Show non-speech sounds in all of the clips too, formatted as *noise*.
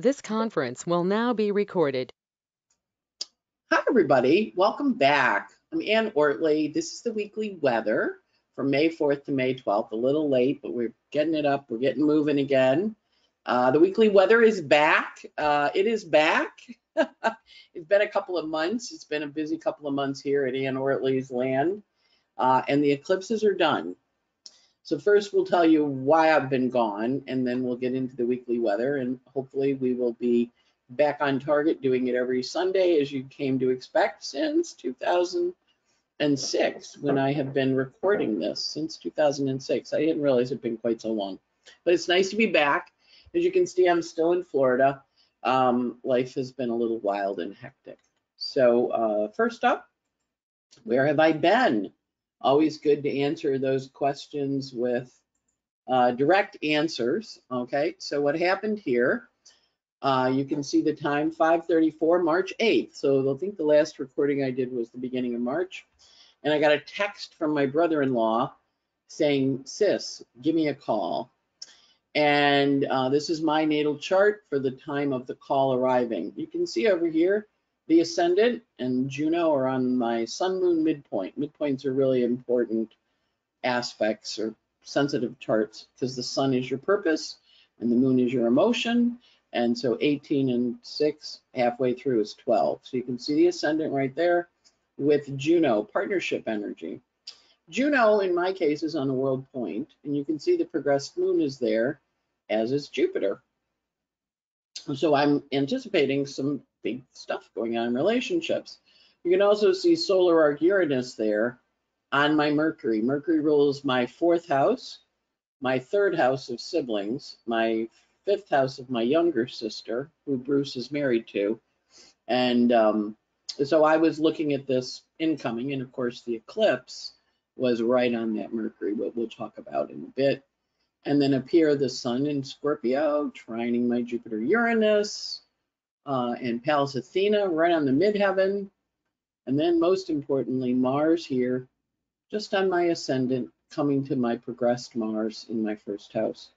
This conference will now be recorded. Hi, everybody. Welcome back. I'm Anne Ortelee. This is the weekly weather from May 4th to May 12th. A little late, but we're getting it up. We're getting moving again. Uh, the weekly weather is back. Uh, it is back. *laughs* it's been a couple of months. It's been a busy couple of months here at Anne Ortelee's land. Uh, and the eclipses are done. So first we'll tell you why I've been gone, and then we'll get into the weekly weather, and hopefully we will be back on target doing it every Sunday as you came to expect since 2006 when I have been recording this since 2006. I didn't realize it'd been quite so long, but it's nice to be back. As you can see, I'm still in Florida. Um, life has been a little wild and hectic. So uh, first up, where have I been? Always good to answer those questions with uh, direct answers. Okay, so what happened here? Uh, you can see the time 5:34, March 8th. So I think the last recording I did was the beginning of March, and I got a text from my brother-in-law saying, "Sis, give me a call." And uh, this is my natal chart for the time of the call arriving. You can see over here the ascendant and Juno are on my sun moon midpoint. Midpoints are really important aspects or sensitive charts because the sun is your purpose and the moon is your emotion. And so 18 and 6 halfway through is 12. So you can see the ascendant right there with Juno, partnership energy. Juno, in my case, is on a world point, and you can see the progressed moon is there, as is Jupiter. So I'm anticipating some big stuff going on in relationships. You can also see solar arc Uranus there on my Mercury. Mercury rules my fourth house, my third house of siblings, my fifth house of my younger sister, who Bruce is married to. And um, so I was looking at this incoming, and of course, the eclipse was right on that Mercury, what we'll talk about in a bit. And then appear the sun in Scorpio, trining my Jupiter Uranus, uh, and Pallas Athena right on the midheaven. And then most importantly, Mars here, just on my ascendant, coming to my progressed Mars in my first house.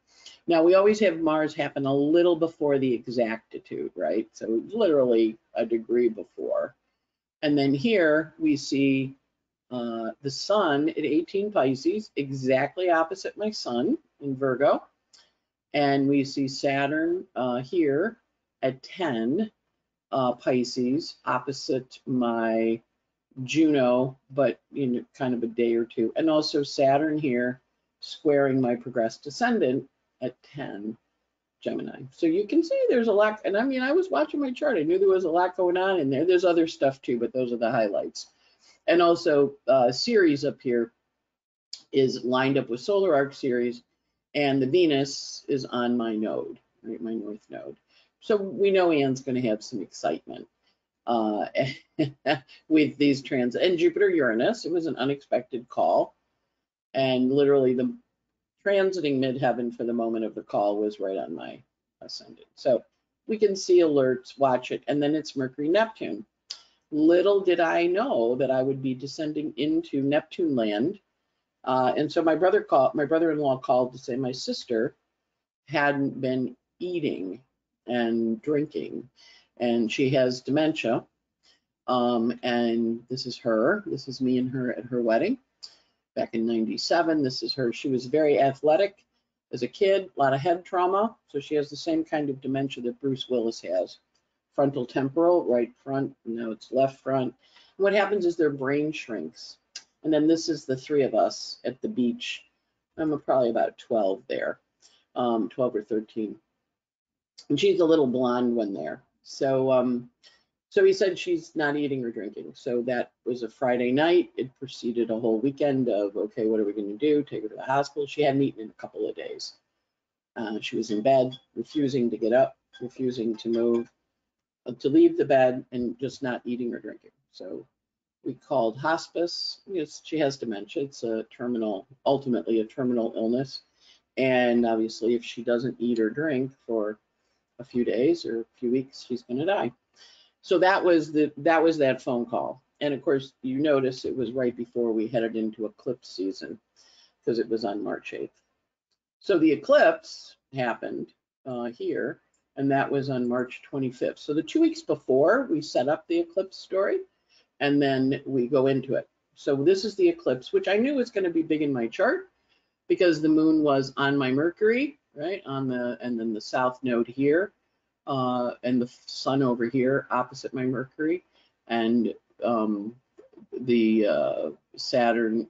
Now we always have Mars happen a little before the exactitude, right? So literally a degree before. And then here we see uh, the sun at 18 Pisces, exactly opposite my sun in Virgo. And we see Saturn uh, here at 10 uh, Pisces, opposite my Juno, but in kind of a day or two. And also Saturn here squaring my progressed descendant at 10 Gemini. So you can see there's a lot, and I mean, I was watching my chart. I knew there was a lot going on in there. There's other stuff too, but those are the highlights. And also uh, Ceres up here is lined up with solar arc Ceres, and the Venus is on my node, right, my north node. So we know Anne's going to have some excitement uh, *laughs* with these trans and Jupiter Uranus. It was an unexpected call, and literally the transiting midheaven for the moment of the call was right on my ascendant. So we can see alerts, watch it, and then it's Mercury Neptune. Little did I know that I would be descending into Neptune land. Uh, and so my brother called, my brother-in-law called to say my sister hadn't been eating and drinking. And she has dementia. Um, and this is her. This is me and her at her wedding back in 97. This is her. She was very athletic as a kid, a lot of head trauma. So she has the same kind of dementia that Bruce Willis has. Frontal temporal, right front, now it's left front. What happens is their brain shrinks. And then this is the three of us at the beach. I'm probably about 12 there, um, 12 or 13 and she's a little blonde one there. So um, so he said she's not eating or drinking. So that was a Friday night. It preceded a whole weekend of okay, what are we going to do? Take her to the hospital. She hadn't eaten in a couple of days. Uh, she was in bed, refusing to get up, refusing to move, uh, to leave the bed, and just not eating or drinking. So we called hospice. Yes, she has dementia. It's a terminal, ultimately a terminal illness. And obviously, if she doesn't eat or drink for a few days or a few weeks, she's going to die. So that was the that was that phone call. And of course, you notice it was right before we headed into eclipse season because it was on March 8th. So the eclipse happened uh, here and that was on March 25th. So the two weeks before, we set up the eclipse story, and then we go into it. So this is the eclipse, which I knew was going to be big in my chart because the moon was on my Mercury, right, on the, and then the south node here, uh, and the sun over here opposite my Mercury, and um, the uh, Saturn,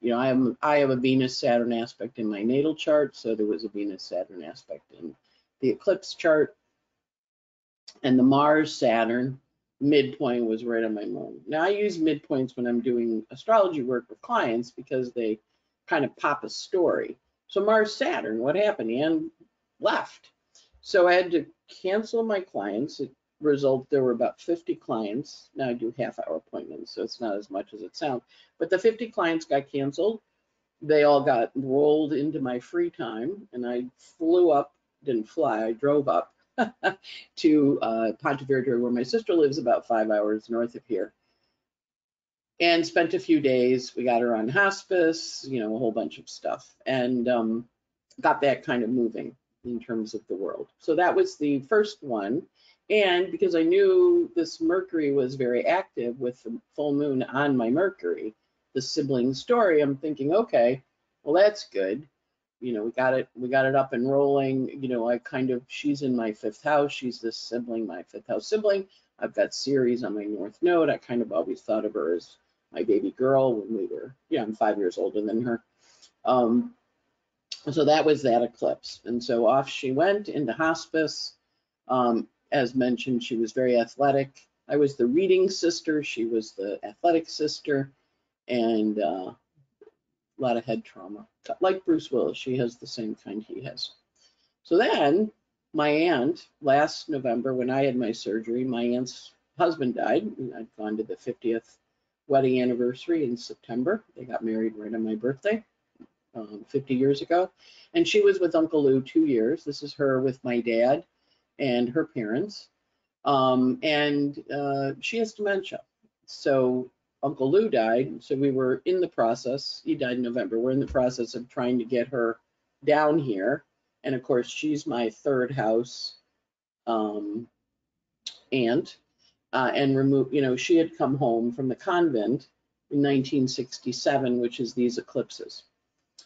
you know, I have, I have a Venus Saturn aspect in my natal chart, so there was a Venus Saturn aspect in the eclipse chart. And the Mars Saturn midpoint was right on my moon. Now I use midpoints when I'm doing astrology work with clients because they kind of pop a story. So Mars Saturn, what happened? Ann left. So I had to cancel my clients. It result there were about 50 clients. Now I do half hour appointments, so it's not as much as it sounds. But the 50 clients got canceled. They all got rolled into my free time and I flew up, didn't fly, I drove up *laughs* to uh, Ponte Vedra, where my sister lives about five hours north of here. And spent a few days. We got her on hospice, you know, a whole bunch of stuff, and um, got that kind of moving in terms of the world. So that was the first one. And because I knew this Mercury was very active with the full moon on my Mercury, the sibling story, I'm thinking, okay, well, that's good you know, we got it, we got it up and rolling. You know, I kind of, she's in my fifth house. She's this sibling, my fifth house sibling. I've got Ceres on my north node. I kind of always thought of her as my baby girl when we were, yeah, I'm five years older than her. Um, so that was that eclipse. And so off she went into hospice. Um, as mentioned, she was very athletic. I was the reading sister. She was the athletic sister. And uh, a lot of head trauma. Like Bruce Willis, she has the same kind he has. So then my aunt, last November when I had my surgery, my aunt's husband died. I'd gone to the 50th wedding anniversary in September. They got married right on my birthday, um, 50 years ago. And she was with Uncle Lou two years. This is her with my dad and her parents. Um, and uh, she has dementia. So Uncle Lou died, so we were in the process. He died in November. We're in the process of trying to get her down here, and of course, she's my third house um, aunt, uh, and remove. You know, she had come home from the convent in 1967, which is these eclipses.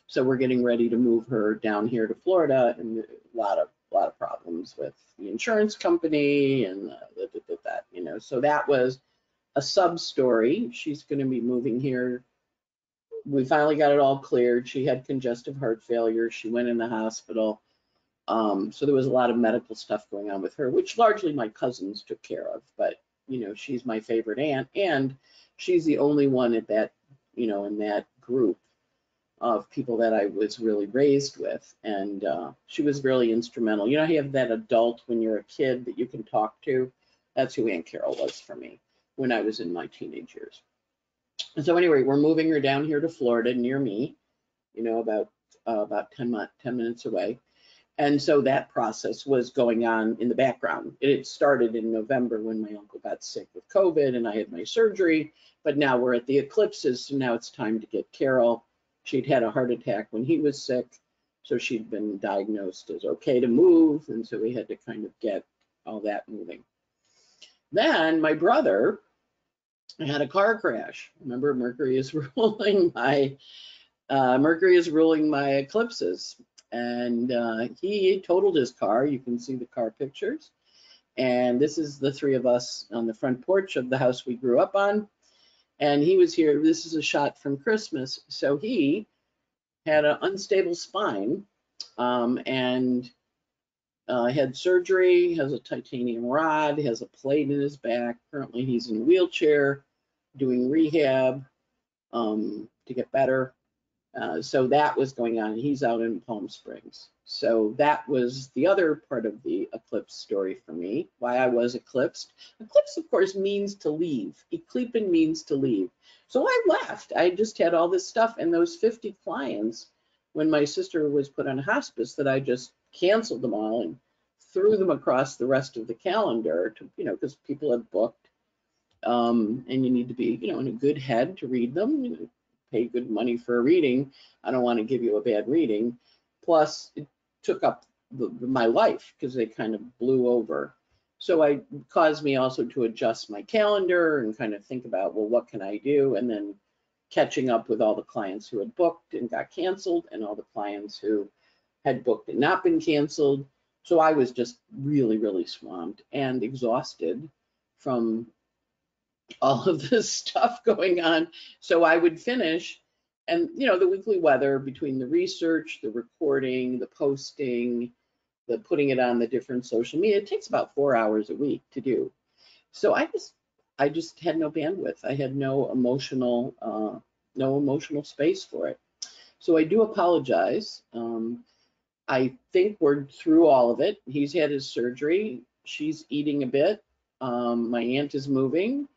So we're getting ready to move her down here to Florida, and a lot of a lot of problems with the insurance company and uh, that, you know. So that was a sub story. She's going to be moving here. We finally got it all cleared. She had congestive heart failure. She went in the hospital. Um, so there was a lot of medical stuff going on with her, which largely my cousins took care of. But you know, she's my favorite aunt, and she's the only one at that, you know, in that group of people that I was really raised with, and uh, she was really instrumental. You know, you have that adult when you're a kid that you can talk to. That's who Aunt Carol was for me when I was in my teenage years. And so anyway, we're moving her down here to Florida near me, you know, about uh, about 10, 10 minutes away. And so that process was going on in the background. It started in November when my uncle got sick with COVID and I had my surgery, but now we're at the eclipses, so now it's time to get Carol. She'd had a heart attack when he was sick, so she'd been diagnosed as okay to move, and so we had to kind of get all that moving. Then my brother, had a car crash. Remember, Mercury is *laughs* ruling my uh, Mercury is ruling my eclipses, and uh, he totaled his car. You can see the car pictures, and this is the three of us on the front porch of the house we grew up on. And he was here. This is a shot from Christmas. So he had an unstable spine, um, and uh, had surgery, has a titanium rod, has a plate in his back. Currently, he's in a wheelchair doing rehab um, to get better. Uh, so that was going on. He's out in Palm Springs. So that was the other part of the eclipse story for me, why I was eclipsed. Eclipse, of course, means to leave. Eclipin means to leave. So I left. I just had all this stuff and those 50 clients when my sister was put on hospice that I just canceled them all and threw them across the rest of the calendar to, you know, because people have booked um, and you need to be, you know, in a good head to read them. You know, pay good money for a reading. I don't want to give you a bad reading. Plus, it took up the, my life because they kind of blew over. So I caused me also to adjust my calendar and kind of think about, well, what can I do? And then catching up with all the clients who had booked and got canceled and all the clients who had booked and not been canceled. So I was just really, really swamped and exhausted from all of this stuff going on. So I would finish and, you know, the weekly weather between the research, the recording, the posting, the putting it on the different social media, it takes about four hours a week to do. So I just, I just had no bandwidth. I had no emotional, uh, no emotional space for it. So I do apologize. Um, I think we're through all of it. He's had his surgery. She's eating a bit. Um, my aunt is moving.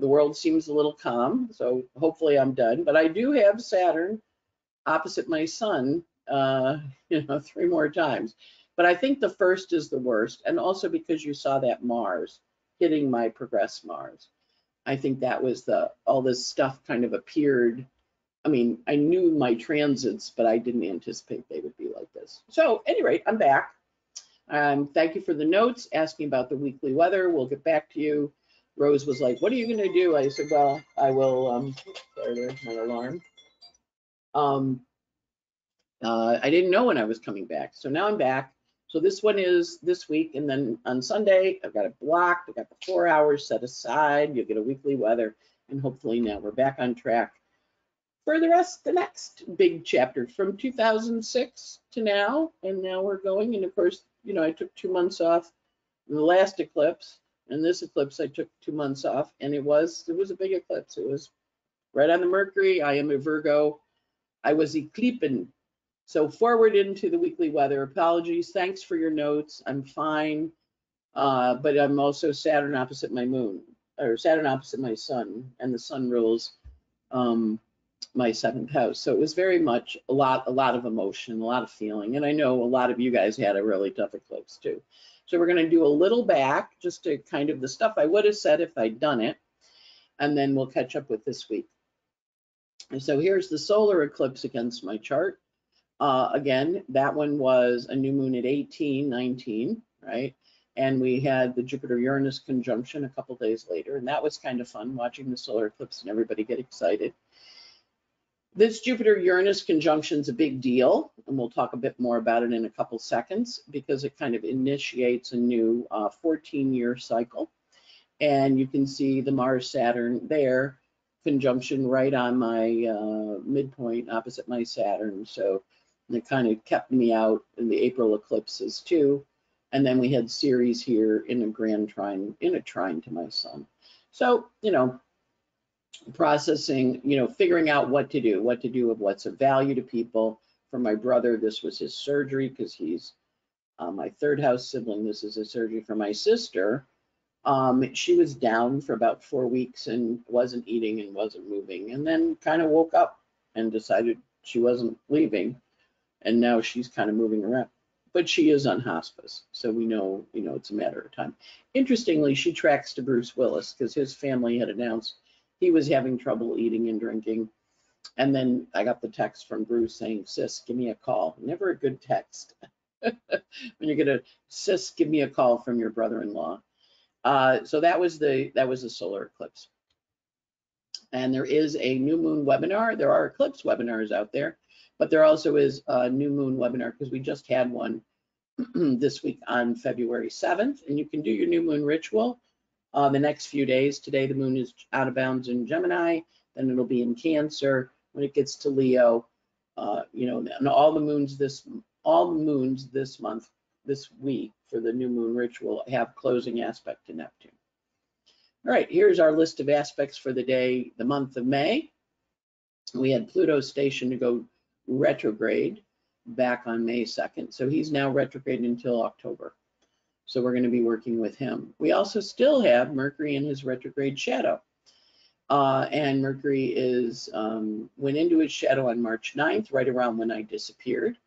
The world seems a little calm, so hopefully I'm done. But I do have Saturn opposite my sun, uh, *laughs* you know, three more times. But I think the first is the worst, and also because you saw that Mars hitting my progress Mars. I think that was the all this stuff kind of appeared. I mean, I knew my transits, but I didn't anticipate they would be like this. So, any rate, I'm back. Um, thank you for the notes, asking about the weekly weather. We'll get back to you. Rose was like, "What are you going to do?" I said, "Well, I will." Um, sorry, my alarm. Um, uh, I didn't know when I was coming back, so now I'm back. So this one is this week, and then on Sunday, I've got it blocked. I've got the four hours set aside. You'll get a weekly weather, and hopefully now we're back on track for the rest, the next big chapter from 2006 to now, and now we're going. And of course, you know, I took two months off the last eclipse, and this eclipse I took two months off, and it was it was a big eclipse. It was right on the Mercury. I am a Virgo. I was eclipsing so forward into the weekly weather. Apologies. Thanks for your notes. I'm fine. Uh, but I'm also Saturn opposite my moon, or Saturn opposite my sun, and the sun rules um, my seventh house. So it was very much a lot, a lot of emotion, a lot of feeling. And I know a lot of you guys had a really tough eclipse too. So we're going to do a little back, just to kind of the stuff I would have said if I'd done it, and then we'll catch up with this week. And so here's the solar eclipse against my chart. Uh, again, that one was a new moon at 18, 19, right? And we had the Jupiter-Uranus conjunction a couple days later, and that was kind of fun watching the solar eclipse and everybody get excited. This Jupiter-Uranus conjunction is a big deal, and we'll talk a bit more about it in a couple seconds because it kind of initiates a new 14-year uh, cycle. And you can see the Mars-Saturn there, conjunction right on my uh, midpoint opposite my Saturn. So it kind of kept me out in the April eclipses too. And then we had Ceres here in a grand trine, in a trine to my sun. So, you know, processing, you know, figuring out what to do, what to do of what's of value to people. For my brother, this was his surgery because he's uh, my third house sibling. This is a surgery for my sister. Um, she was down for about four weeks and wasn't eating and wasn't moving, and then kind of woke up and decided she wasn't leaving and now she's kind of moving around. But she is on hospice, so we know, you know, it's a matter of time. Interestingly, she tracks to Bruce Willis because his family had announced he was having trouble eating and drinking. And then I got the text from Bruce saying, sis, give me a call. Never a good text. *laughs* when you're gonna, sis, give me a call from your brother-in-law. Uh, so that was the that was the solar eclipse. And there is a new moon webinar. There are eclipse webinars out there. But there also is a new moon webinar because we just had one *clears throat* this week on February 7th, and you can do your new moon ritual uh, the next few days. Today the moon is out of bounds in Gemini, then it'll be in Cancer. When it gets to Leo, uh, you know, and all the moons this all the moons this month, this week for the new moon ritual have closing aspect to Neptune. All right, here's our list of aspects for the day, the month of May. We had Pluto station to go retrograde back on May 2nd. So he's now retrograde until October. So we're going to be working with him. We also still have Mercury in his retrograde shadow. Uh, and Mercury is um, went into his shadow on March 9th, right around when I disappeared,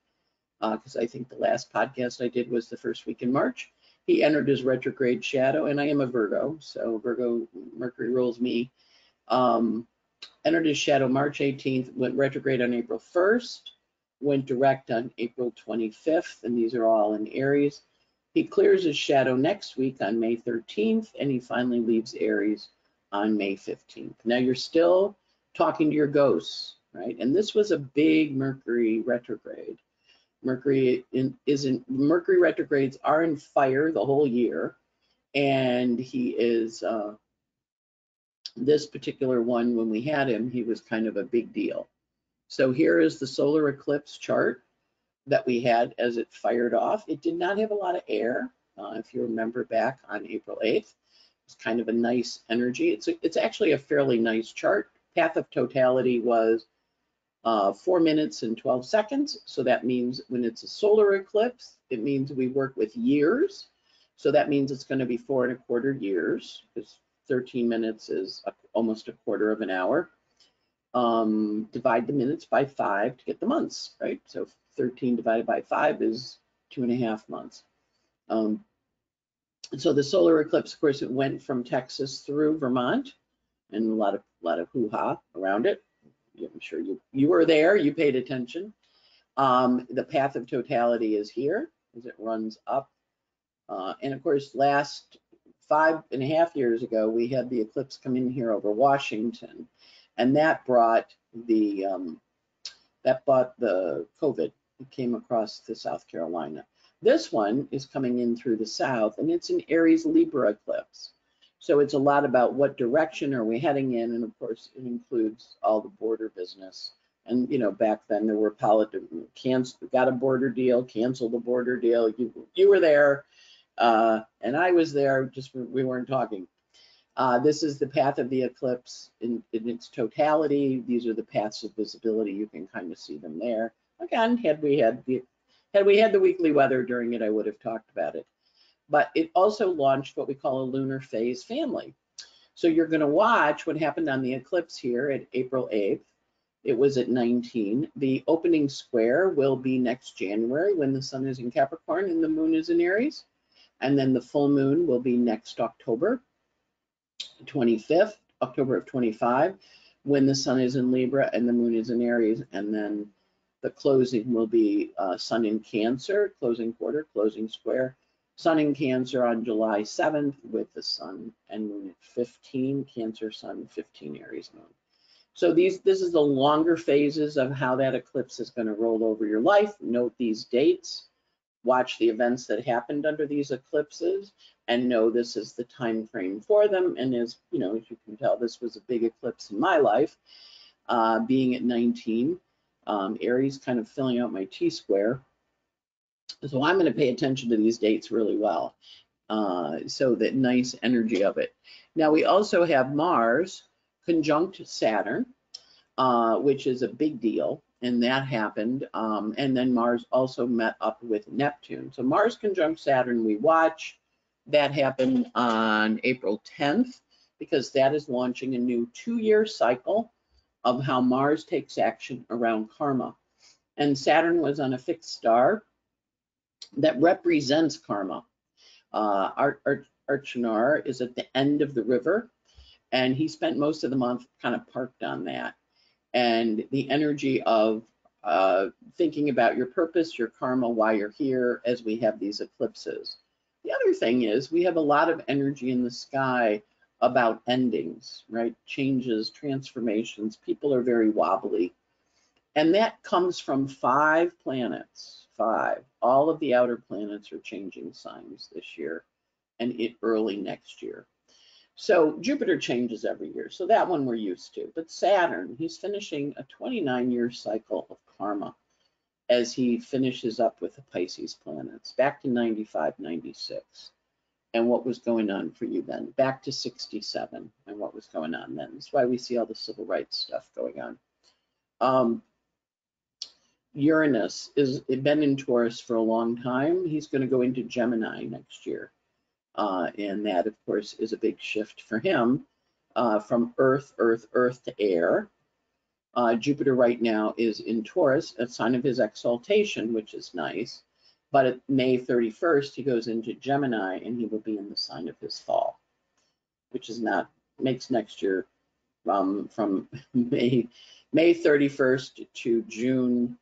because uh, I think the last podcast I did was the first week in March. He entered his retrograde shadow, and I am a Virgo, so Virgo Mercury rules me. Um, entered his shadow March 18th, went retrograde on April 1st, went direct on April 25th, and these are all in Aries. He clears his shadow next week on May 13th, and he finally leaves Aries on May 15th. Now you're still talking to your ghosts, right? And this was a big Mercury retrograde. Mercury isn't Mercury retrogrades are in fire the whole year, and he is uh, this particular one. When we had him, he was kind of a big deal. So here is the solar eclipse chart that we had as it fired off. It did not have a lot of air. Uh, if you remember back on April 8th, it's kind of a nice energy. It's a, it's actually a fairly nice chart. Path of totality was uh, four minutes and 12 seconds. So that means when it's a solar eclipse, it means we work with years. So that means it's going to be four and a quarter years because 13 minutes is a, almost a quarter of an hour. Um, divide the minutes by five to get the months, right? So 13 divided by five is two and a half months. Um, so the solar eclipse, of course, it went from Texas through Vermont and a lot of, a lot of hoo-ha around it. I'm sure you, you were there, you paid attention. Um, the path of totality is here as it runs up. Uh, and of course, last five and a half years ago, we had the eclipse come in here over Washington, and that brought the um, that brought the COVID. It came across to South Carolina. This one is coming in through the south, and it's an Aries Libra eclipse. So it's a lot about what direction are we heading in, and of course it includes all the border business. And you know, back then there were politics. Got a border deal, cancel the border deal. You you were there, uh, and I was there. Just we weren't talking. Uh, this is the path of the eclipse in, in, its totality. These are the paths of visibility. You can kind of see them there. Again, had we had the had we had the weekly weather during it, I would have talked about it but it also launched what we call a lunar phase family. So you're going to watch what happened on the eclipse here at April 8th. It was at 19. The opening square will be next January when the sun is in Capricorn and the moon is in Aries. And then the full moon will be next October 25th, October of 25, when the sun is in Libra and the moon is in Aries. And then the closing will be uh, sun in Cancer, closing quarter, closing square, Sun in Cancer on July 7th with the Sun and Moon at 15, Cancer Sun, 15 Aries Moon. So these, this is the longer phases of how that eclipse is going to roll over your life. Note these dates, watch the events that happened under these eclipses, and know this is the time frame for them. And as you know, as you can tell, this was a big eclipse in my life, uh, being at 19. Um, Aries kind of filling out my T-square. So I'm going to pay attention to these dates really well. Uh, so that nice energy of it. Now we also have Mars conjunct Saturn, uh, which is a big deal, and that happened. Um, and then Mars also met up with Neptune. So Mars conjunct Saturn we watch. That happened on April 10th because that is launching a new two-year cycle of how Mars takes action around karma. And Saturn was on a fixed star that represents karma. Uh, Art, Art, Achernar is at the end of the river, and he spent most of the month kind of parked on that. And the energy of uh, thinking about your purpose, your karma, why you're here, as we have these eclipses. The other thing is we have a lot of energy in the sky about endings, right? Changes, transformations. People are very wobbly. And that comes from five planets five. All of the outer planets are changing signs this year and it early next year. So Jupiter changes every year. So that one we're used to. But Saturn, he's finishing a 29 year cycle of karma as he finishes up with the Pisces planets back to 95, 96. And what was going on for you then? Back to 67 and what was going on then. That's why we see all the civil rights stuff going on. Um, Uranus is been in Taurus for a long time. He's going to go into Gemini next year. Uh, and that, of course, is a big shift for him uh, from Earth, Earth, Earth to air. Uh, Jupiter right now is in Taurus, a sign of his exaltation, which is nice. But at May 31st, he goes into Gemini and he will be in the sign of his fall, which is not, makes next year um, from *laughs* May, May 31st to June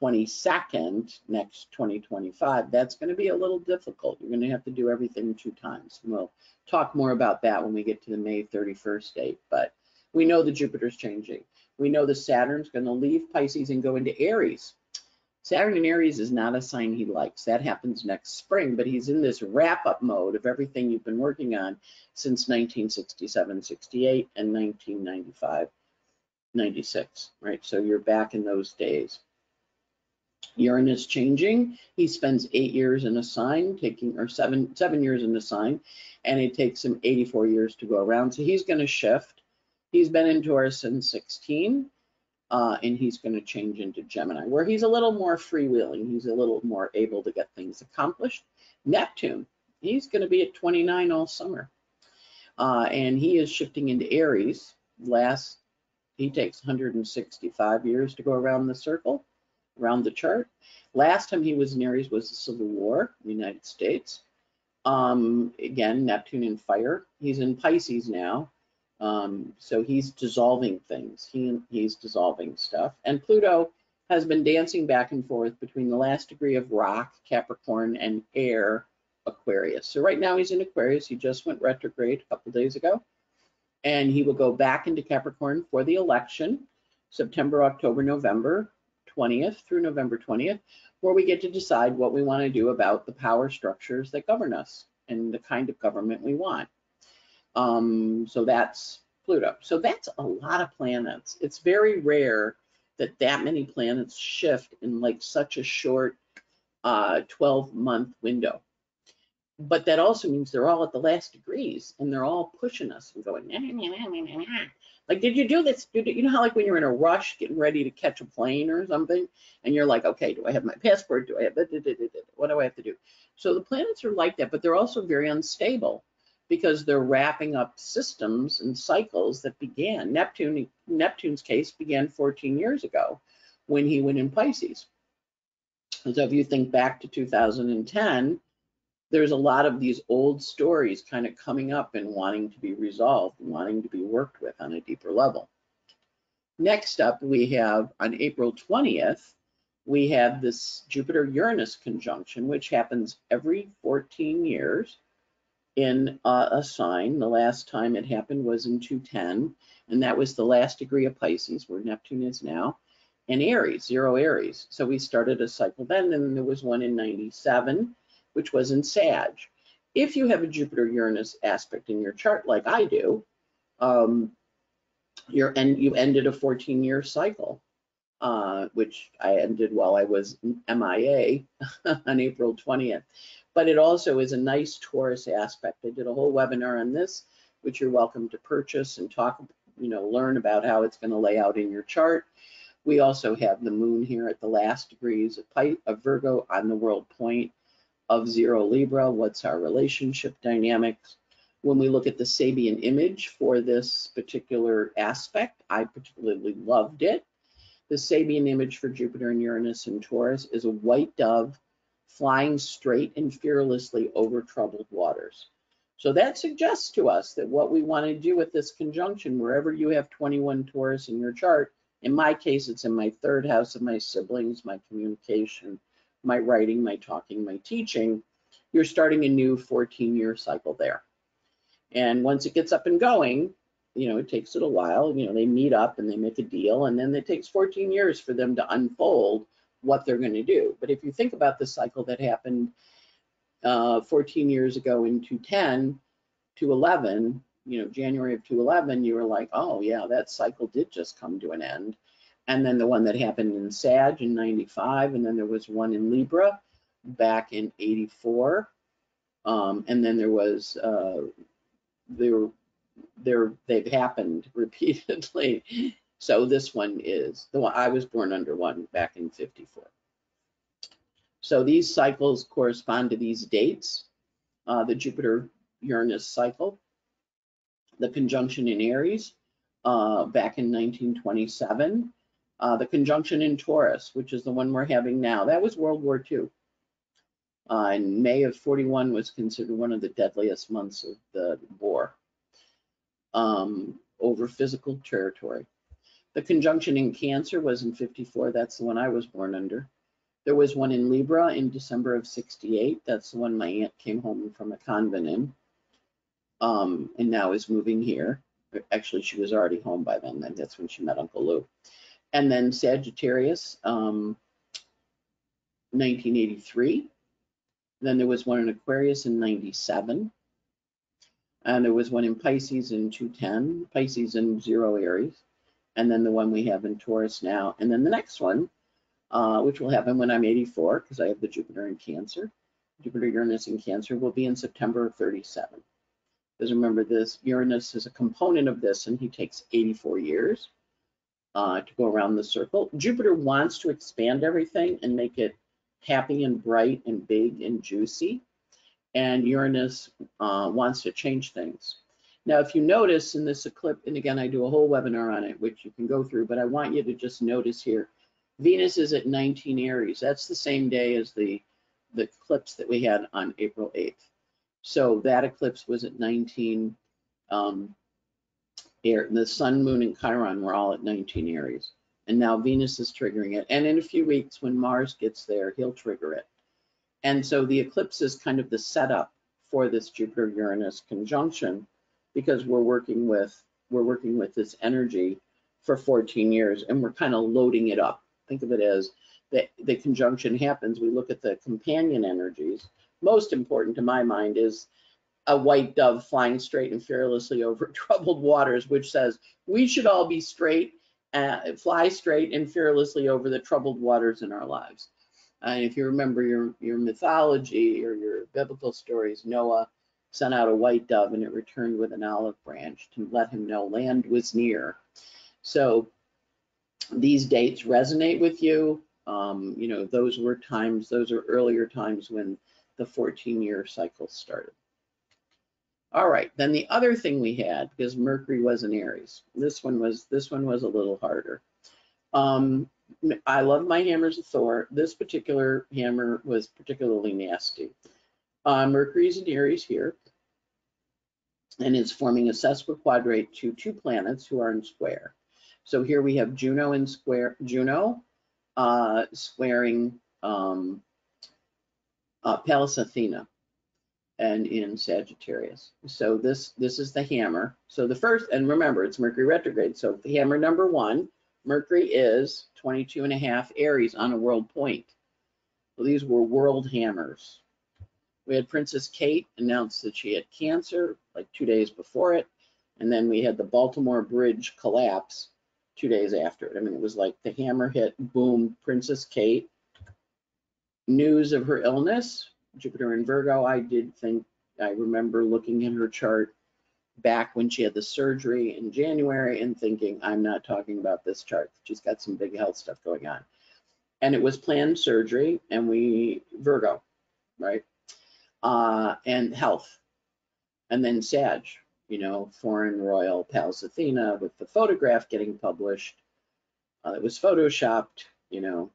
22nd, next 2025, that's going to be a little difficult. You're going to have to do everything two times. And we'll talk more about that when we get to the May 31st date, but we know the Jupiter's changing. We know the Saturn's going to leave Pisces and go into Aries. Saturn in Aries is not a sign he likes. That happens next spring, but he's in this wrap up mode of everything you've been working on since 1967, 68, and 1995, 96, right? So you're back in those days. Uranus changing. He spends eight years in a sign, taking or seven seven years in a sign, and it takes him 84 years to go around. So he's going to shift. He's been in Taurus since 16, uh, and he's going to change into Gemini, where he's a little more freewheeling. He's a little more able to get things accomplished. Neptune, he's going to be at 29 all summer, uh, and he is shifting into Aries. Last, he takes 165 years to go around the circle around the chart. Last time he was in Aries was the Civil War the United States. Um, again, Neptune in fire. He's in Pisces now. Um, so he's dissolving things. He, he's dissolving stuff. And Pluto has been dancing back and forth between the last degree of rock, Capricorn, and air, Aquarius. So right now he's in Aquarius. He just went retrograde a couple days ago. And he will go back into Capricorn for the election, September, October, November. 20th through November 20th, where we get to decide what we want to do about the power structures that govern us and the kind of government we want. Um, so that's Pluto. So that's a lot of planets. It's very rare that that many planets shift in like such a short uh, 12 month window. But that also means they're all at the last degrees and they're all pushing us and going, nah, nah, nah, like, did you do this? You know how like when you're in a rush getting ready to catch a plane or something, and you're like, okay, do I have my passport? Do I have what do I have to do? So the planets are like that, but they're also very unstable because they're wrapping up systems and cycles that began. Neptune, Neptune's case began 14 years ago when he went in Pisces. So if you think back to 2010, there's a lot of these old stories kind of coming up and wanting to be resolved, wanting to be worked with on a deeper level. Next up, we have on April 20th, we have this Jupiter-Uranus conjunction, which happens every 14 years in uh, a sign. The last time it happened was in 210, and that was the last degree of Pisces, where Neptune is now, and Aries, zero Aries. So we started a cycle then, and there was one in 97, which was in Sag. If you have a Jupiter-Uranus aspect in your chart, like I do, um, you're and you ended a 14-year cycle, uh, which I ended while I was MIA *laughs* on April 20th. But it also is a nice Taurus aspect. I did a whole webinar on this, which you're welcome to purchase and talk, you know, learn about how it's going to lay out in your chart. We also have the moon here at the last degrees of, of Virgo on the world point of zero Libra, what's our relationship dynamics. When we look at the Sabian image for this particular aspect, I particularly loved it. The Sabian image for Jupiter and Uranus and Taurus is a white dove flying straight and fearlessly over troubled waters. So that suggests to us that what we want to do with this conjunction, wherever you have 21 Taurus in your chart, in my case, it's in my third house of my siblings, my communication, my writing, my talking, my teaching, you're starting a new 14 year cycle there. And once it gets up and going, you know, it takes it a while, you know, they meet up and they make a deal and then it takes 14 years for them to unfold what they're going to do. But if you think about the cycle that happened uh, 14 years ago in 210 to 11, you know, January of 211, you were like, oh yeah, that cycle did just come to an end and then the one that happened in Sag in 95, and then there was one in Libra back in 84. Um, and then there was, uh, there, there, they've happened *laughs* repeatedly. So this one is the one I was born under one back in 54. So these cycles correspond to these dates. Uh, the Jupiter Uranus cycle, the conjunction in Aries uh, back in 1927, uh, the conjunction in Taurus, which is the one we're having now, that was World War II. Uh, and May of 41 was considered one of the deadliest months of the war um, over physical territory. The conjunction in Cancer was in 54. That's the one I was born under. There was one in Libra in December of 68. That's the one my aunt came home from a convent in. Um, and now is moving here. Actually, she was already home by then. and That's when she met Uncle Lou. And then Sagittarius, um, 1983. Then there was one in Aquarius in 97. And there was one in Pisces in 210, Pisces in zero Aries. And then the one we have in Taurus now. And then the next one, uh, which will happen when I'm 84, because I have the Jupiter in Cancer. Jupiter Uranus in Cancer will be in September of 37. Because remember, this Uranus is a component of this, and he takes 84 years uh, to go around the circle. Jupiter wants to expand everything and make it happy and bright and big and juicy. And Uranus uh, wants to change things. Now, if you notice in this eclipse, and again, I do a whole webinar on it, which you can go through, but I want you to just notice here, Venus is at 19 Aries. That's the same day as the, the eclipse that we had on April 8th. So that eclipse was at 19, um, air, the sun, moon, and Chiron were all at 19 Aries. And now Venus is triggering it. And in a few weeks, when Mars gets there, he'll trigger it. And so the eclipse is kind of the setup for this Jupiter-Uranus conjunction because we're working with we're working with this energy for 14 years and we're kind of loading it up. Think of it as the, the conjunction happens. We look at the companion energies. Most important to my mind is a white dove flying straight and fearlessly over *laughs* troubled waters, which says we should all be straight, uh, fly straight and fearlessly over the troubled waters in our lives. And if you remember your, your mythology or your biblical stories, Noah sent out a white dove and it returned with an olive branch to let him know land was near. So these dates resonate with you. Um, you know, those were times, those are earlier times when the 14 year cycle started. All right, then the other thing we had, because Mercury was in Aries, this one was this one was a little harder. Um, I love my hammers of Thor. This particular hammer was particularly nasty. Uh, Mercury's in Aries here, and is forming a sesquiquadrate to two planets who are in square. So here we have Juno in square, Juno uh, squaring um, uh, Pallas Athena and in Sagittarius. So this this is the hammer. So the first, and remember, it's Mercury retrograde. So the hammer number one, Mercury is 22 and a half Aries on a world point. Well, these were world hammers. We had Princess Kate announce that she had cancer like two days before it. And then we had the Baltimore Bridge collapse two days after it. I mean, it was like the hammer hit, boom, Princess Kate. News of her illness, Jupiter in Virgo, I did think, I remember looking in her chart back when she had the surgery in January and thinking, I'm not talking about this chart. She's got some big health stuff going on. And it was planned surgery, and we, Virgo, right? Uh, and health. And then Sag, you know, foreign royal Pallas Athena with the photograph getting published. Uh, it was photoshopped you know,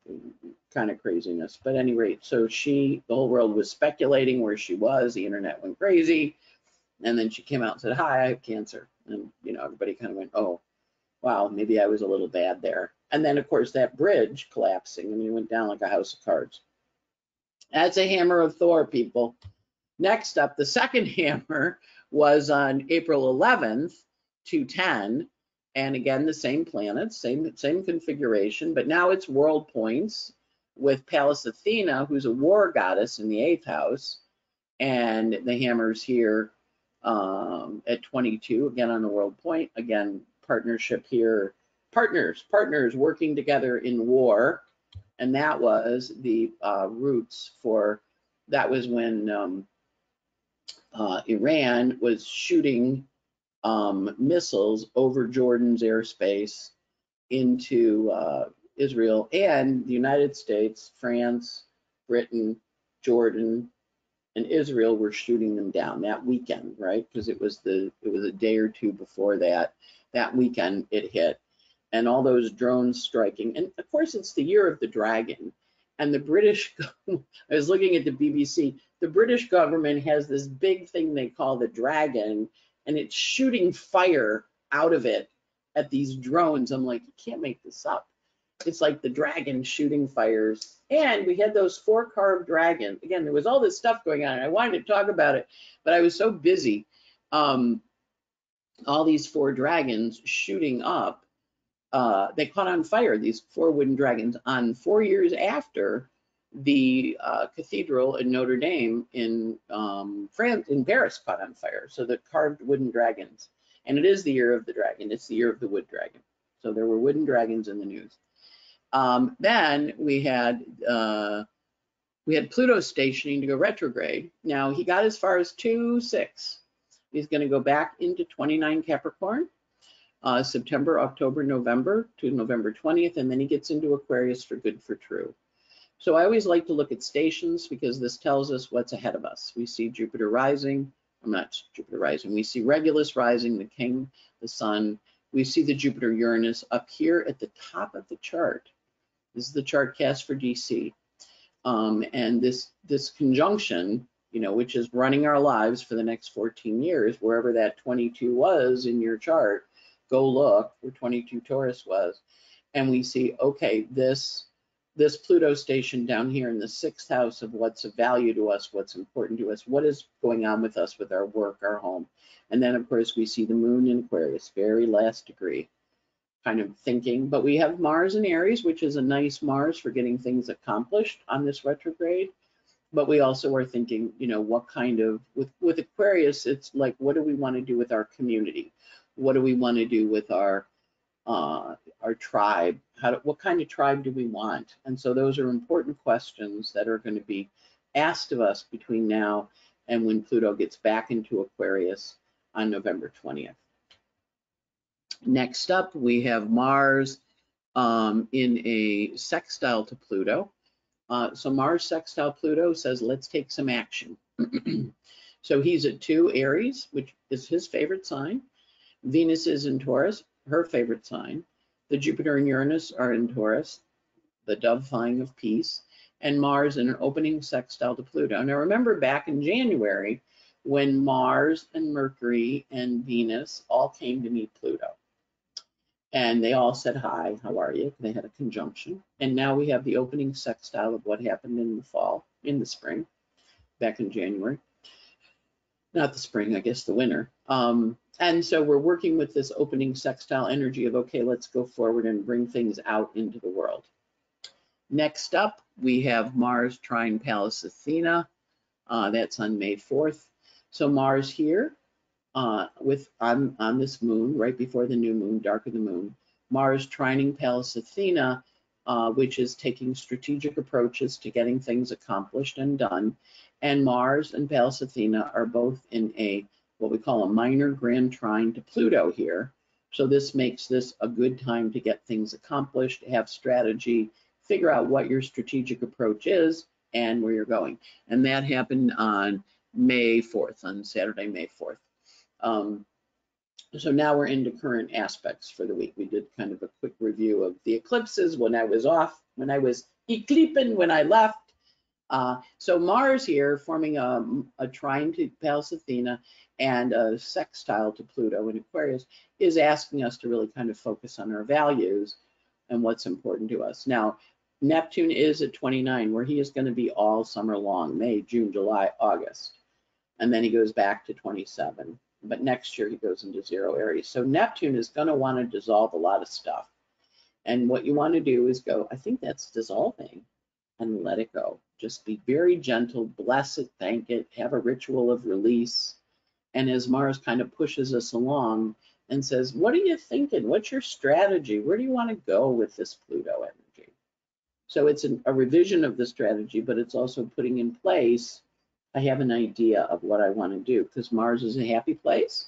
kind of craziness. But any rate, so she, the whole world was speculating where she was. The internet went crazy. And then she came out and said, Hi, I have cancer. And, you know, everybody kind of went, Oh, wow, maybe I was a little bad there. And then, of course, that bridge collapsing. I mean, it went down like a house of cards. That's a hammer of Thor, people. Next up, the second *laughs* hammer was on April 11th, 210, and again, the same planets, same, same configuration, but now it's world points with Pallas Athena, who's a war goddess in the eighth house, and the hammer's here um, at 22, again on the world point, again, partnership here, partners, partners working together in war, and that was the uh, roots for, that was when um, uh, Iran was shooting um, missiles over Jordan's airspace into uh, Israel and the United States, France, Britain, Jordan, and Israel were shooting them down that weekend, right? Because it was the it was a day or two before that. That weekend it hit, and all those drones striking. And of course, it's the year of the dragon. And the British, *laughs* I was looking at the BBC. The British government has this big thing they call the dragon, and it's shooting fire out of it at these drones. I'm like, you can't make this up. It's like the dragon shooting fires. And we had those four carved dragons. Again, there was all this stuff going on. I wanted to talk about it, but I was so busy. Um, all these four dragons shooting up. Uh, they caught on fire, these four wooden dragons, on four years after the uh, cathedral in Notre Dame in um, France, in Paris, caught on fire. So the carved wooden dragons. And it is the year of the dragon. It's the year of the wood dragon. So there were wooden dragons in the news. Um, then we had uh, we had Pluto stationing to go retrograde. Now he got as far as two six. He's going to go back into 29 Capricorn, uh, September, October, November to November 20th, and then he gets into Aquarius for good for true. So I always like to look at stations because this tells us what's ahead of us. We see Jupiter rising, I'm not Jupiter rising, we see Regulus rising, the king, the sun. We see the Jupiter Uranus up here at the top of the chart. This is the chart cast for DC. Um, and this, this conjunction, you know, which is running our lives for the next 14 years, wherever that 22 was in your chart, go look where 22 Taurus was. And we see, okay, this, this Pluto station down here in the sixth house of what's of value to us, what's important to us, what is going on with us with our work, our home. And then of course we see the moon in Aquarius, very last degree kind of thinking, but we have Mars in Aries, which is a nice Mars for getting things accomplished on this retrograde. But we also are thinking, you know, what kind of, with, with Aquarius, it's like, what do we want to do with our community? What do we want to do with our, uh, our tribe? How do, what kind of tribe do we want? And so those are important questions that are going to be asked of us between now and when Pluto gets back into Aquarius on November 20th. Next up, we have Mars um, in a sextile to Pluto. Uh, so Mars sextile Pluto says, let's take some action. *clears throat* so he's at two Aries, which is his favorite sign. Venus is in Taurus, her favorite sign. The Jupiter and Uranus are in Taurus, the dove flying of peace, and Mars in an opening sextile to Pluto. Now remember back in January when Mars and Mercury and Venus all came to meet Pluto and they all said hi how are you? They had a conjunction. And now we have the opening sextile of what happened in the fall in the spring back in january. Not the spring i guess the winter. Um, and so we're working with this opening sextile energy of okay let's go forward and bring things out into the world. Next up we have mars trine pallas athena. Uh, that's on may 4th so mars here uh, with on, on this moon, right before the new moon, dark of the moon, Mars trining Pallas Athena, uh, which is taking strategic approaches to getting things accomplished and done. And Mars and Pallas Athena are both in a what we call a minor grand trine to Pluto here. So this makes this a good time to get things accomplished, have strategy, figure out what your strategic approach is and where you're going. And that happened on May 4th, on Saturday, May 4th. Um, so now we're into current aspects for the week. We did kind of a quick review of the eclipses when I was off, when I was eclipsing, when I left. Uh, so Mars here forming a, a trine to Pallas Athena and a sextile to Pluto in Aquarius is asking us to really kind of focus on our values and what's important to us. Now, Neptune is at 29, where he is going to be all summer long, May, June, July, August. And then he goes back to 27 but next year he goes into zero Aries. So Neptune is going to want to dissolve a lot of stuff. And what you want to do is go, I think that's dissolving, and let it go. Just be very gentle, bless it, thank it, have a ritual of release. And as Mars kind of pushes us along and says, What are you thinking? What's your strategy? Where do you want to go with this Pluto energy? So it's an, a revision of the strategy, but it's also putting in place I have an idea of what I want to do because Mars is a happy place.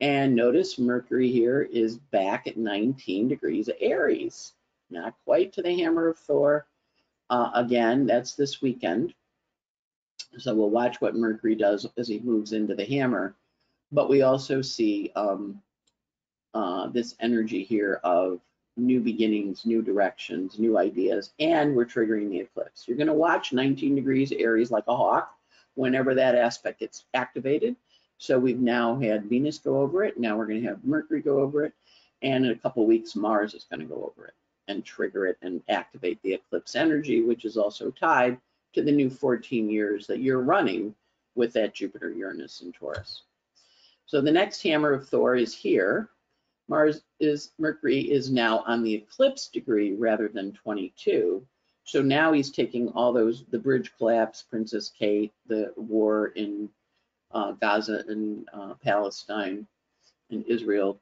And notice Mercury here is back at 19 degrees of Aries, not quite to the hammer of Thor. Uh, again, that's this weekend. So we'll watch what Mercury does as he moves into the hammer. But we also see um, uh, this energy here of new beginnings, new directions, new ideas, and we're triggering the eclipse. You're going to watch 19 degrees Aries like a hawk whenever that aspect gets activated. So we've now had Venus go over it. Now we're going to have Mercury go over it. And in a couple weeks, Mars is going to go over it and trigger it and activate the eclipse energy, which is also tied to the new 14 years that you're running with that Jupiter, Uranus, and Taurus. So the next hammer of Thor is here. Mars is, Mercury is now on the eclipse degree rather than 22. So now he's taking all those, the bridge collapse, Princess Kate, the war in uh, Gaza and uh, Palestine and Israel,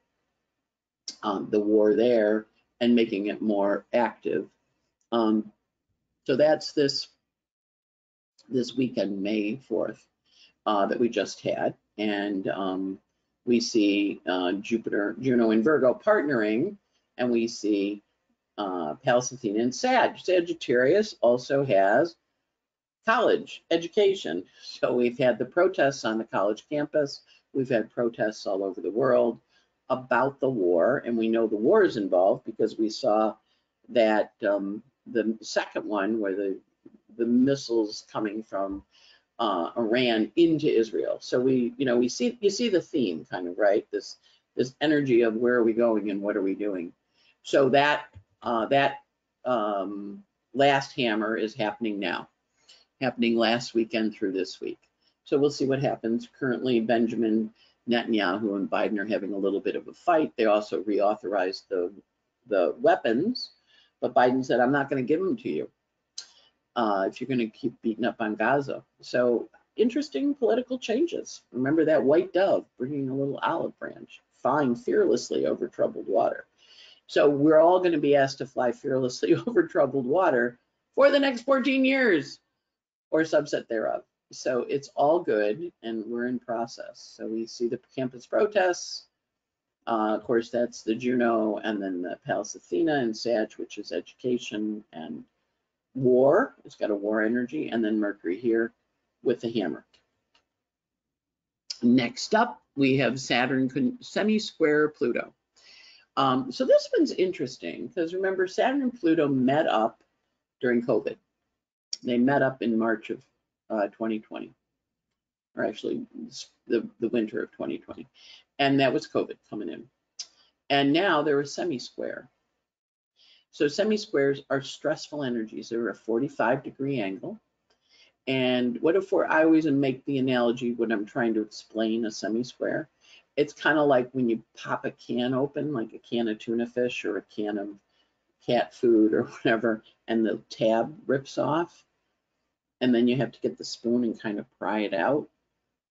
um, the war there, and making it more active. Um, so that's this this weekend, May 4th, uh, that we just had. And um, we see uh, Jupiter, Juno, and Virgo partnering, and we see uh, Pallas and Sag. Sagittarius also has college education. So we've had the protests on the college campus. We've had protests all over the world about the war, and we know the war is involved because we saw that um, the second one, where the the missiles coming from uh, Iran into Israel. So we, you know, we see you see the theme kind of right. This this energy of where are we going and what are we doing. So that uh, that um, last hammer is happening now, happening last weekend through this week. So we'll see what happens. Currently, Benjamin Netanyahu and Biden are having a little bit of a fight. They also reauthorized the the weapons, but Biden said, "I'm not going to give them to you uh, if you're going to keep beating up on Gaza." So interesting political changes. Remember that white dove bringing a little olive branch, flying fearlessly over troubled water. So we're all going to be asked to fly fearlessly *laughs* over troubled water for the next 14 years or subset thereof. So it's all good and we're in process. So we see the campus protests. Uh, of course, that's the Juno and then the Pallas Athena and Sag, which is education and war. It's got a war energy and then Mercury here with the hammer. Next up, we have Saturn semi-square Pluto. Um, so this one's interesting because remember Saturn and Pluto met up during COVID. They met up in March of uh, 2020, or actually the, the winter of 2020. And that was COVID coming in. And now they're a semi-square. So semi-squares are stressful energies. They're a 45 degree angle. And what if I always make the analogy when I'm trying to explain a semi-square. It's kind of like when you pop a can open, like a can of tuna fish or a can of cat food or *laughs* whatever, and the tab rips off and then you have to get the spoon and kind of pry it out.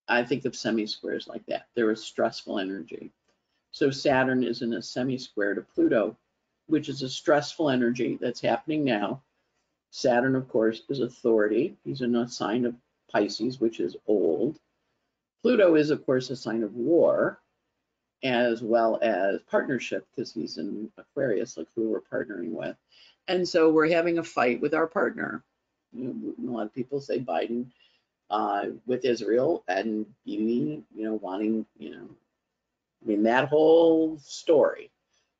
I think of semi-squares like that. They're a stressful energy. So Saturn is in a semi-square to Pluto, which is a stressful energy that's happening now. Saturn, of course, is authority. He's in a sign of Pisces, which is old. Pluto is, of course, a sign of war, as well as partnership, because he's in Aquarius, like who we're partnering with. And so we're having a fight with our partner you know, a lot of people say Biden uh, with Israel and Bibi, you know, wanting, you know, I mean, that whole story,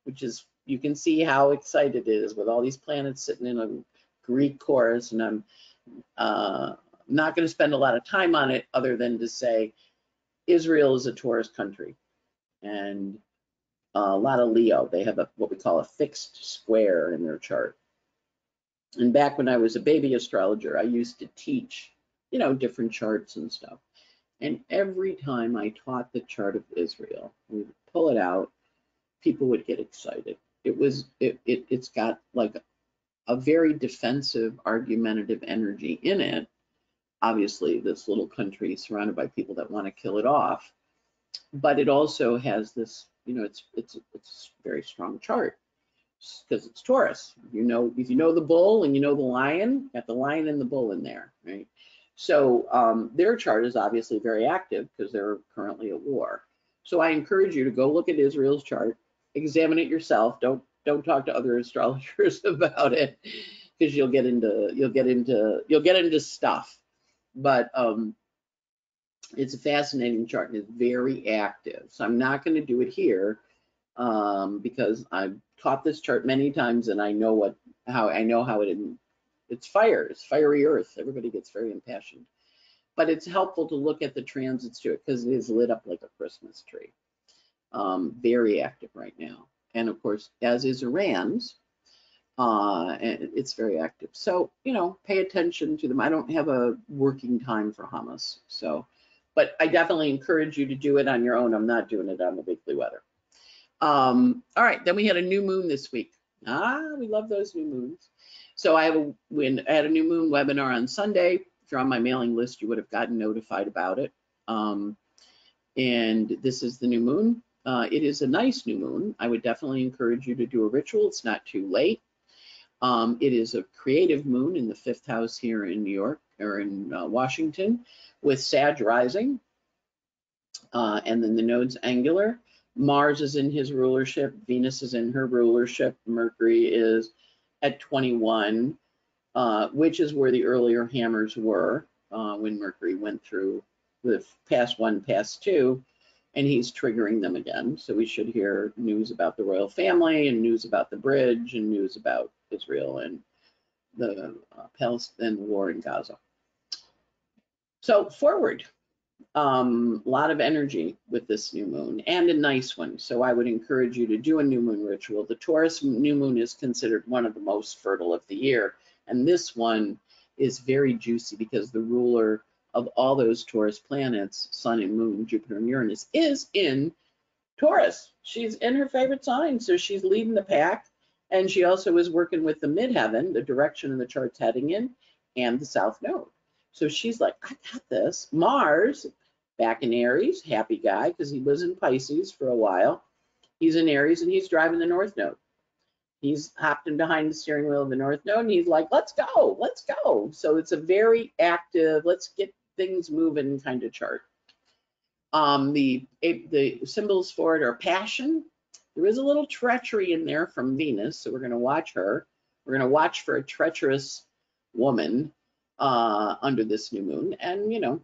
which is, you can see how excited it is with all these planets sitting in a Greek chorus. And I'm uh, not going to spend a lot of time on it other than to say Israel is a Taurus country. And a lot of Leo, they have a, what we call a fixed square in their chart. And back when I was a baby astrologer, I used to teach, you know, different charts and stuff. And every time I taught the chart of Israel, we would pull it out, people would get excited. It was, it, it, it's got like a very defensive, argumentative energy in it. Obviously, this little country surrounded by people that want to kill it off. But it also has this, you know, it's it's it's a very strong chart because it's Taurus. You know, if you know the bull and you know the lion, got the lion and the bull in there, right? So um, their chart is obviously very active because they're currently at war. So I encourage you to go look at Israel's chart, examine it yourself. Don't don't talk to other *laughs* astrologers *laughs* about it because you'll get into you'll get into you'll get into stuff. But um, it's a fascinating chart and it's very active. So I'm not going to do it here um, because I've taught this chart many times and I know what how I know how it it's fire, it's fiery earth. Everybody gets very impassioned. But it's helpful to look at the transits to it because it is lit up like a Christmas tree. Um, very active right now. And of course, as is Iran's, uh, and it's very active. So, you know, pay attention to them. I don't have a working time for Hamas. So, but I definitely encourage you to do it on your own. I'm not doing it on the weekly weather. Um, all right, then we had a new moon this week. Ah, we love those new moons. So I have a when I had a new moon webinar on Sunday. If you're on my mailing list, you would have gotten notified about it. Um, and this is the new moon. Uh, it is a nice new moon. I would definitely encourage you to do a ritual. It's not too late. Um, it is a creative moon in the fifth house here in New York or in uh, Washington with Sag rising. Uh, and then the node's angular. Mars is in his rulership. Venus is in her rulership. Mercury is at 21, uh, which is where the earlier hammers were uh, when Mercury went through the past one, past two, and he's triggering them again. So we should hear news about the royal family and news about the bridge and news about Israel and the uh, Palestinian war in Gaza. So forward, um, a lot of energy with this new moon and a nice one. So I would encourage you to do a new moon ritual. The Taurus new moon is considered one of the most fertile of the year. And this one is very juicy because the ruler of all those Taurus planets, Sun and Moon, Jupiter and Uranus, is in Taurus. She's in her favorite sign, so she's leading the pack. And she also is working with the midheaven, the direction of the chart's heading in, and the south node. So she's like, I got this. Mars, back in Aries, happy guy, because he was in Pisces for a while. He's in Aries and he's driving the north node. He's hopped in behind the steering wheel of the north node and he's like, let's go, let's go. So it's a very active, let's get things moving kind of chart. Um, the, the symbols for it are passion. There is a little treachery in there from Venus, so we're going to watch her. We're going to watch for a treacherous woman uh, under this new moon. And, you know,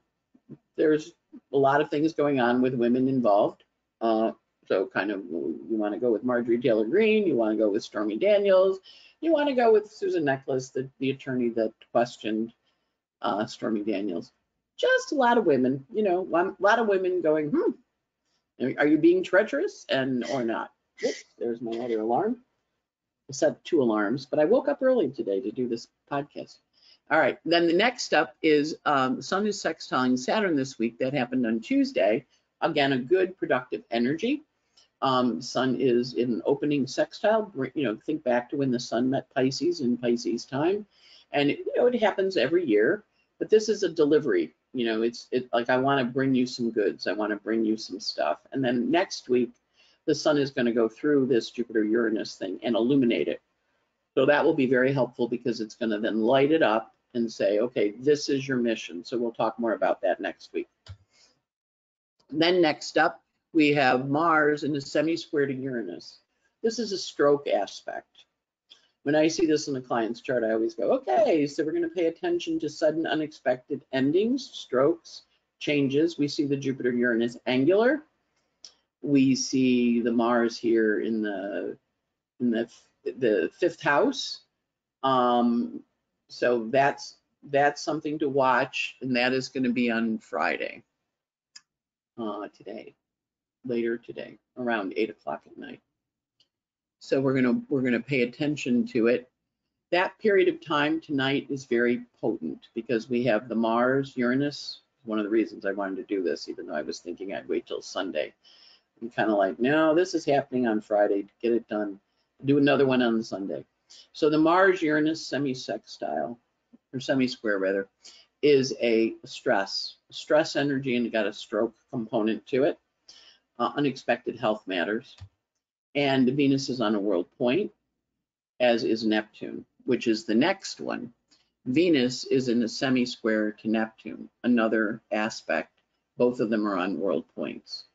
there's a lot of things going on with women involved. Uh, so kind of you want to go with Marjorie Taylor Greene, you want to go with Stormy Daniels, you want to go with Susan Necheles, the, the attorney that questioned uh, Stormy Daniels. Just a lot of women, you know, a lot of women going, hmm, are you being treacherous and or not? There's my other alarm. I set two alarms, but I woke up early today to do this podcast. All right, then the next up is um, Sun is sextiling Saturn this week. That happened on Tuesday. Again, a good productive energy. Um, sun is in opening sextile. You know, think back to when the Sun met Pisces in Pisces time, and it, you know it happens every year. But this is a delivery. You know, it's it, like I want to bring you some goods. I want to bring you some stuff. And then next week, the Sun is going to go through this Jupiter Uranus thing and illuminate it. So that will be very helpful because it's going to then light it up and say, okay, this is your mission. So we'll talk more about that next week. Then next up, we have Mars in a semi-square to Uranus. This is a stroke aspect. When I see this in the client's chart, I always go, okay, so we're going to pay attention to sudden unexpected endings, strokes, changes. We see the Jupiter-Uranus angular. We see the Mars here in the in the the fifth house. Um, so that's that's something to watch, and that is going to be on Friday, uh, today, later today, around eight o'clock at night. So we're gonna we're gonna pay attention to it. That period of time tonight is very potent because we have the Mars Uranus. One of the reasons I wanted to do this, even though I was thinking I'd wait till Sunday. Kind of like, no, this is happening on Friday. Get it done do another one on Sunday. So the Mars Uranus semi-sextile, or semi-square rather, is a stress, stress energy and got a stroke component to it. Uh, unexpected health matters. And Venus is on a world point, as is Neptune, which is the next one. Venus is in a semi-square to Neptune, another aspect. Both of them are on world points.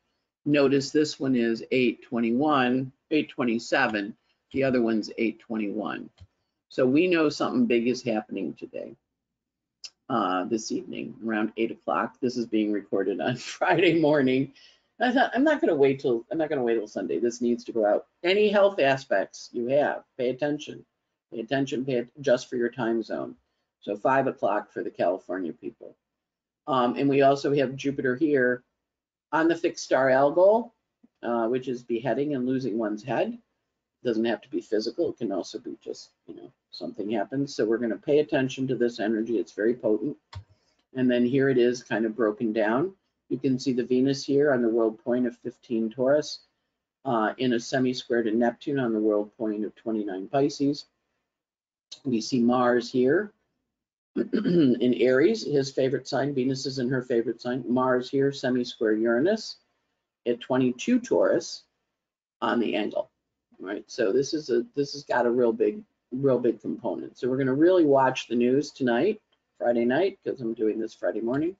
Notice this one is 821, 827, the other one's 821. So we know something big is happening today, uh, this evening, around 8 o'clock. This is being recorded on *laughs* Friday morning. I thought, I'm not going to wait till I'm not going to wait till Sunday. This needs to go out. Any health aspects you have, pay attention. Pay attention. Pay it just for your time zone. So five o'clock for the California people. Um, and we also have Jupiter here on the fixed star Algol, uh, which is beheading and losing one's head. Doesn't have to be physical, it can also be just, you know, something happens. So we're gonna pay attention to this energy, it's very potent. And then here it is kind of broken down. You can see the Venus here on the world point of 15 Taurus, uh, in a semi-square to Neptune on the world point of 29 Pisces. We see Mars here *clears throat* in Aries, his favorite sign. Venus is in her favorite sign. Mars here, semi-square Uranus at 22 Taurus on the angle. Right. So this is a this has got a real big real big component. So we're going to really watch the news tonight, Friday night, because I'm doing this Friday morning,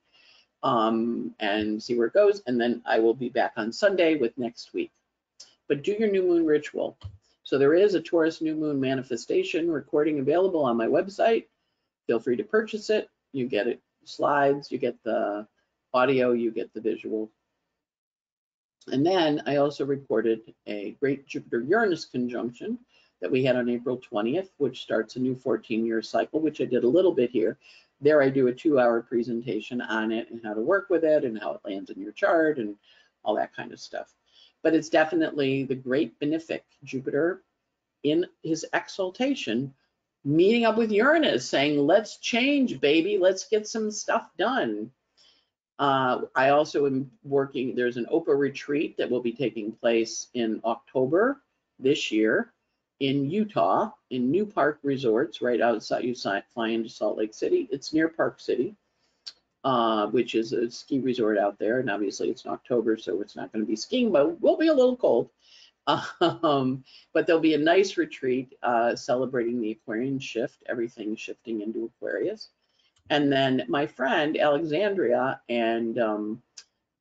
um, and see where it goes. And then I will be back on Sunday with next week. But do your new moon ritual. So there is a Taurus new moon manifestation recording available on my website. Feel free to purchase it. You get it slides, you get the audio, you get the visual. And then I also recorded a great Jupiter Uranus conjunction that we had on April 20th, which starts a new 14 year cycle, which I did a little bit here. There I do a two hour presentation on it and how to work with it and how it lands in your chart and all that kind of stuff. But it's definitely the great benefic Jupiter in his exaltation meeting up with Uranus saying, let's change, baby, let's get some stuff done. Uh, I also am working, there's an OPA retreat that will be taking place in October this year in Utah, in Newpark Resorts, right outside you fly into Salt Lake City. It's near Park City, uh, which is a ski resort out there. And obviously it's in October, so it's not going to be skiing, but it will be a little cold. Um, but there'll be a nice retreat uh, celebrating the Aquarian shift, everything shifting into Aquarius. And then my friend Alexandria and um,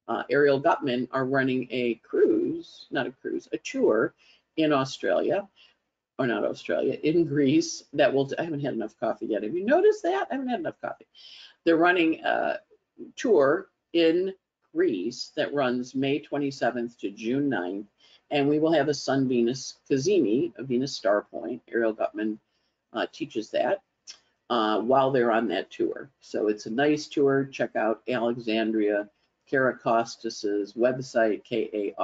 uh, Ariel Gutman are running a cruise, not a cruise, a tour in Australia, or not Australia, in Greece that will, I haven't had enough coffee yet. Have you noticed that? I haven't had enough coffee. They're running a tour in Greece that runs May 27th to June 9th and we will have a Sun Venus cazimi, a Venus star point. Ariel Gutman uh, teaches that uh, while they're on that tour. So it's a nice tour. Check out Alexandria Karacostas's website, K-A-R-A-C-O-S-T-A-S,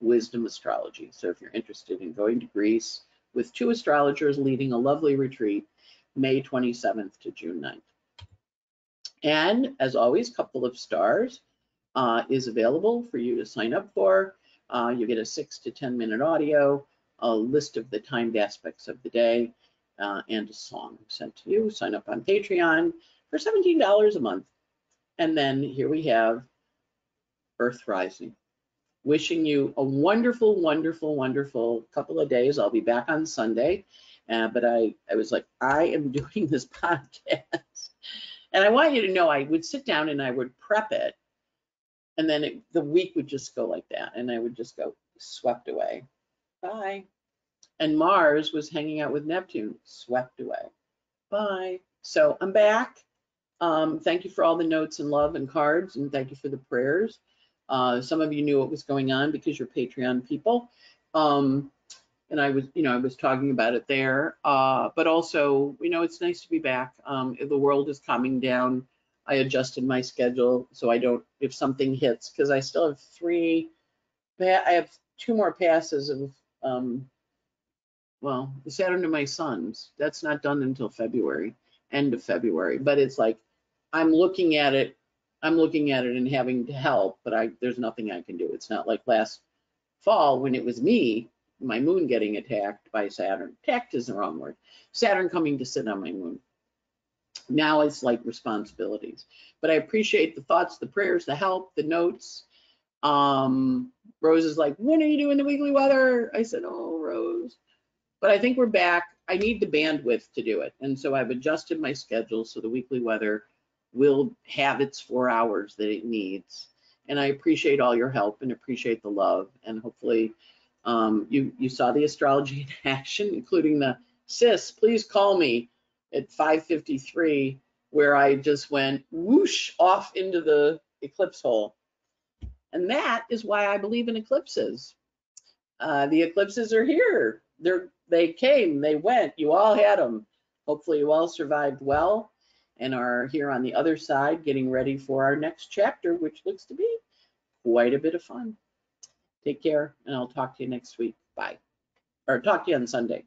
Wisdom Astrology. So if you're interested in going to Greece with two astrologers leading a lovely retreat, May 27th to June 9th. And as always, couple of stars uh, is available for you to sign up for. Uh, you get a six to 10 minute audio, a list of the timed aspects of the day, uh, and a song sent to you. Sign up on Patreon for $17 a month. And then here we have Earth Rising. Wishing you a wonderful, wonderful, wonderful couple of days. I'll be back on Sunday. Uh, but I, I was like, I am *laughs* doing this podcast. And I want you to know I would sit down and I would prep it and then it, the week would just go like that, and I would just go swept away. Bye. And Mars was hanging out with Neptune, swept away. Bye. So I'm back. Um, thank you for all the notes and love and cards, and thank you for the prayers. Uh, some of you knew what was going on because you're Patreon people. Um, and I was, you know, I was talking about it there. Uh, but also, you know, it's nice to be back. Um, the world is calming down. I adjusted my schedule so I don't, if something hits, because I still have three, I have two more passes of, um, well, Saturn to my sons. That's not done until February, end of February. But it's like, I'm looking at it, I'm looking at it and having to help, but I, there's nothing I can do. It's not like last fall when it was me, my moon getting attacked by Saturn. Attacked is the wrong word. Saturn coming to sit on my moon now it's like responsibilities. But I appreciate the thoughts, the prayers, the help, the notes. Um, Rose is like, when are you doing the weekly weather? I said, oh, Rose. But I think we're back. I need the bandwidth to do it. And so I've adjusted my schedule so the weekly weather will have its four hours that it needs. And I appreciate all your help and appreciate the love. And hopefully um, you, you saw the astrology *laughs* in action, including the sis, please call me at 5:53 where I just went whoosh off into the eclipse hole. And that is why I believe in eclipses. Uh, the eclipses are here. They're, they came, they went, you all had them. Hopefully you all survived well and are here on the other side getting ready for our next chapter, which looks to be quite a bit of fun. Take care, and I'll talk to you next week. Bye. Or talk to you on Sunday.